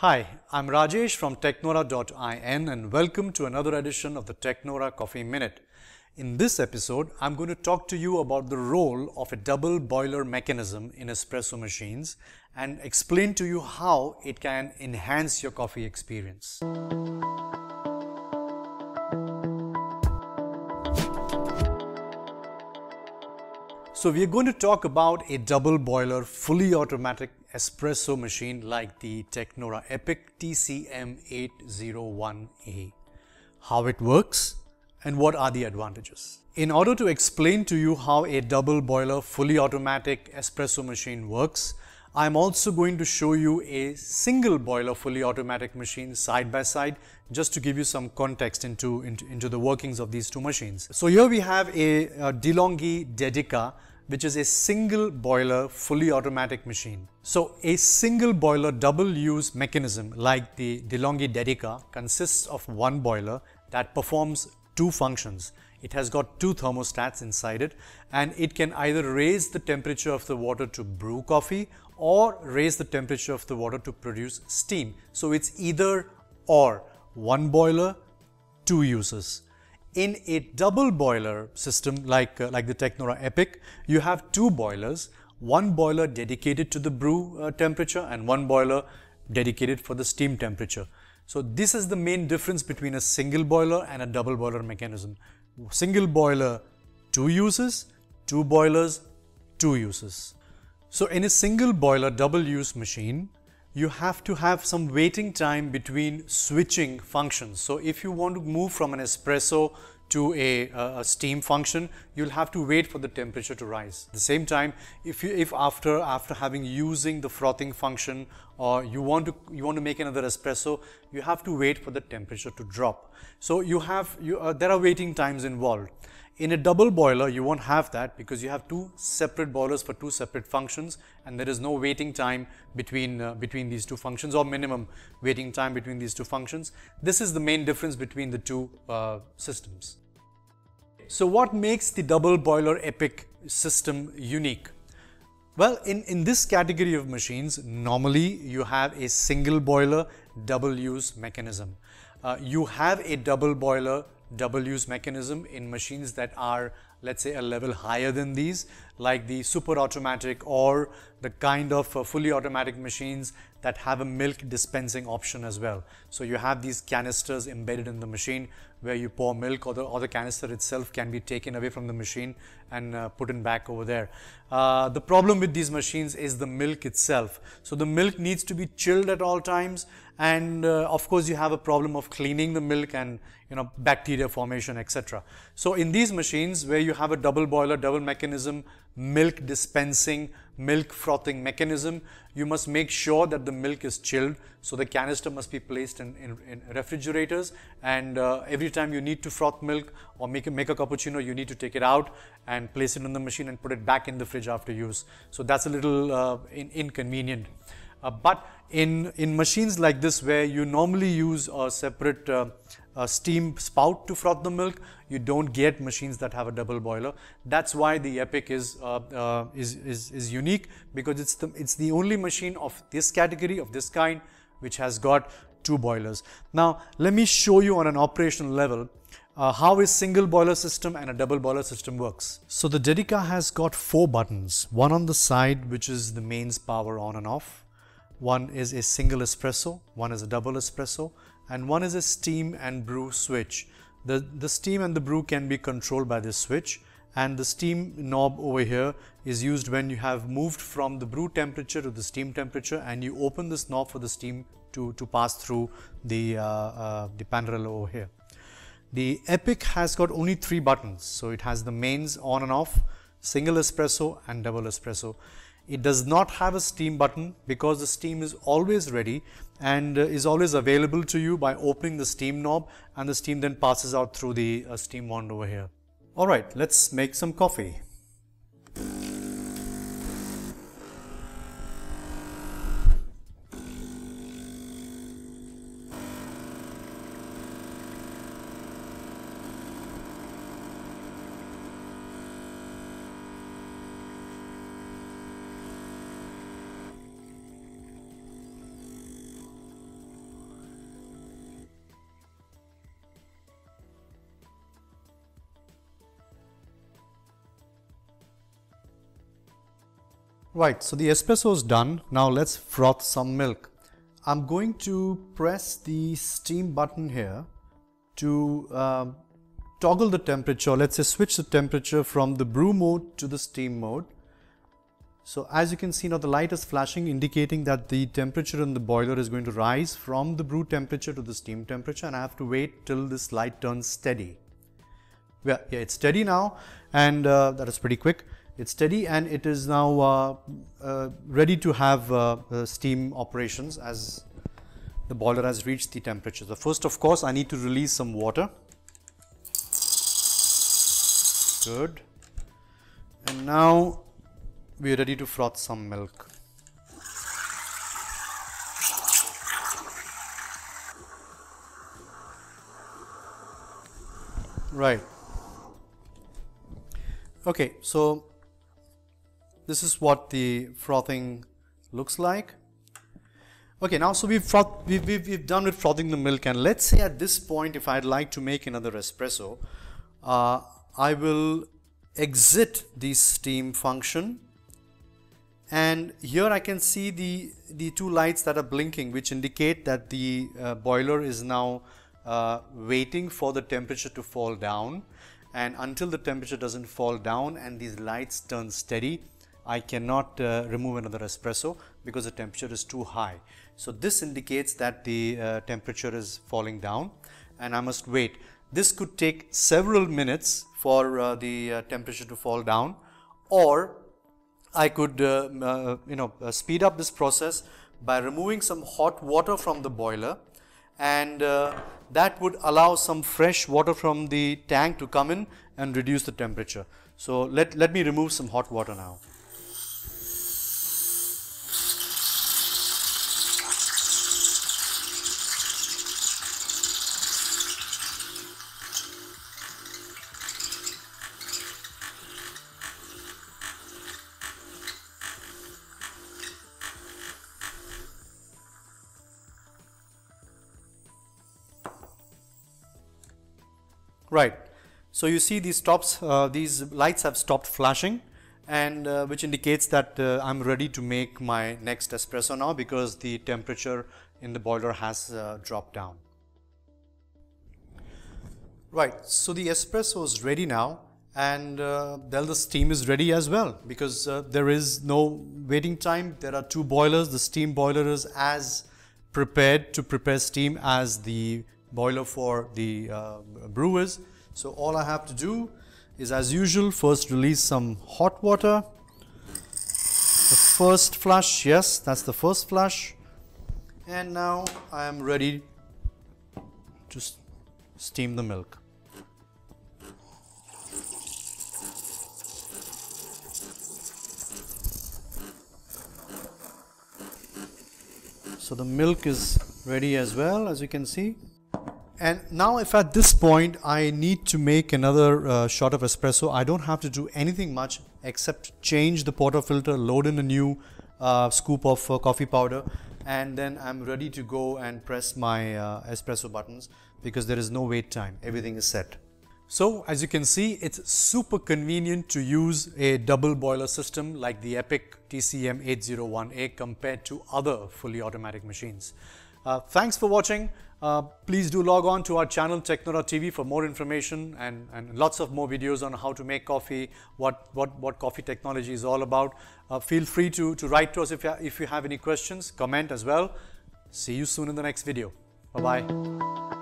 Hi, I'm Rajesh from Tecnora.in and welcome to another edition of the Tecnora Coffee Minute. In this episode, I'm going to talk to you about the role of a double boiler mechanism in espresso machines and explain to you how it can enhance your coffee experience. So we are going to talk about a double boiler fully automatic espresso machine like the Tecnora Epic TCM801A. How it works and what are the advantages. In order to explain to you how a double boiler fully automatic espresso machine works, I'm also going to show you a single boiler fully automatic machine side by side just to give you some context into, into, into the workings of these two machines. So here we have a, a DeLonghi Dedica which is a single boiler fully automatic machine. So a single boiler double use mechanism like the DeLonghi Dedica consists of one boiler that performs two functions. It has got two thermostats inside it and it can either raise the temperature of the water to brew coffee or raise the temperature of the water to produce steam. So it's either or one boiler, two uses. In a double boiler system like, uh, like the Tecnora Epic, you have two boilers, one boiler dedicated to the brew uh, temperature and one boiler dedicated for the steam temperature. So this is the main difference between a single boiler and a double boiler mechanism. Single boiler, two uses, two boilers, two uses. So in a single boiler double use machine, you have to have some waiting time between switching functions. So if you want to move from an espresso to a, a, steam function, you'll have to wait for the temperature to rise. At the same time, if you if after after having using the frothing function or you want to you want to make another espresso, you have to wait for the temperature to drop. So you have you uh, there are waiting times involved. In a double boiler, you won't have that because you have two separate boilers for two separate functions and there is no waiting time between, uh, between these two functions or minimum waiting time between these two functions. This is the main difference between the two uh, systems. So what makes the double boiler EPIC system unique? Well, in, in this category of machines, normally you have a single boiler double use mechanism. Uh, you have a double boiler double use mechanism in machines that are let's say a level higher than these like the super automatic or the kind of uh, fully automatic machines that have a milk dispensing option as well. So you have these canisters embedded in the machine where you pour milk or the, or the canister itself can be taken away from the machine and uh, put in back over there. Uh, the problem with these machines is the milk itself. So the milk needs to be chilled at all times and uh, of course you have a problem of cleaning the milk and you know bacteria formation etc. So in these machines where you have a double boiler, double mechanism, milk dispensing, milk frothing mechanism, you must make sure that the milk is chilled. So the canister must be placed in, in, in refrigerators and uh, every time you need to froth milk or make a, make a cappuccino, you need to take it out and place it in the machine and put it back in the fridge after use. So that's a little uh, in, inconvenient. Uh, but in, in machines like this where you normally use a separate uh, a steam spout to froth the milk, you don't get machines that have a double boiler. That's why the Epic is, uh, uh, is, is, is, unique because it's the, it's the only machine of this category, of this kind, which has got two boilers. Now, let me show you on an operational level uh, how a single boiler system and a double boiler system works. So the Dedica has got four buttons, one on the side which is the mains power on and off, one is a single espresso, one is a double espresso, and one is a steam and brew switch. The, the steam and the brew can be controlled by this switch and the steam knob over here is used when you have moved from the brew temperature to the steam temperature and you open this knob for the steam to, to pass through the, uh, uh, the Panarello over here. The Epic has got only three buttons. So it has the mains on and off, single espresso and double espresso. It does not have a steam button because the steam is always ready and uh, is always available to you by opening the steam knob and the steam then passes out through the uh, steam wand over here. Alright, let's make some coffee. Right, so the espresso is done. Now let's froth some milk. I'm going to press the steam button here to uh, toggle the temperature. Let's say switch the temperature from the brew mode to the steam mode. So as you can see now the light is flashing indicating that the temperature in the boiler is going to rise from the brew temperature to the steam temperature and I have to wait till this light turns steady. Yeah, yeah it's steady now and uh, that is pretty quick. It's steady and it is now uh, uh, ready to have uh, uh, steam operations as the boiler has reached the temperature. So first of course I need to release some water. Good. And now we are ready to froth some milk. Right. Okay, so this is what the frothing looks like. Okay, now so we've, froth, we've, we've, we've, done with frothing the milk and let's say at this point if I'd like to make another espresso, uh, I will exit the steam function and here I can see the the two lights that are blinking which indicate that the uh, boiler is now uh, waiting for the temperature to fall down and until the temperature doesn't fall down and these lights turn steady I cannot uh, remove another espresso because the temperature is too high so this indicates that the uh, temperature is falling down and I must wait this could take several minutes for uh, the uh, temperature to fall down or I could uh, uh, you know speed up this process by removing some hot water from the boiler and that would allow some fresh water from the tank to come in and reduce the temperature. So let, let me remove some hot water now. Right. So you see these stops, uh, these lights have stopped flashing and uh, which indicates that uh, I'm ready to make my next espresso now because the temperature in the boiler has uh, dropped down. Right, so the espresso is ready now and uh, then the steam is ready as well because uh, there is no waiting time. There are two boilers. The steam boiler is as prepared to prepare steam as the boiler for the uh, brewers. So all I have to do is as usual first release some hot water. The first flush, yes, that's the first flush. And now I am ready to steam the milk. So the milk is ready as well as you can see. And now if at this point I need to make another uh, shot of espresso, I don't have to do anything much except change the portafilter, load in a new uh, scoop of uh, coffee powder and then I'm ready to go and press my uh, espresso buttons because there is no wait time, everything is set. So as you can see, it's super convenient to use a double boiler system like the Epic TCM 801A compared to other fully automatic machines. Uh, thanks for watching. Uh, please do log on to our channel Tecnora TV for more information and, and lots of more videos on how to make coffee, what, what, what coffee technology is all about. Uh, feel free to, to write to us if you, if you have any questions, comment as well. See you soon in the next video. Bye-bye.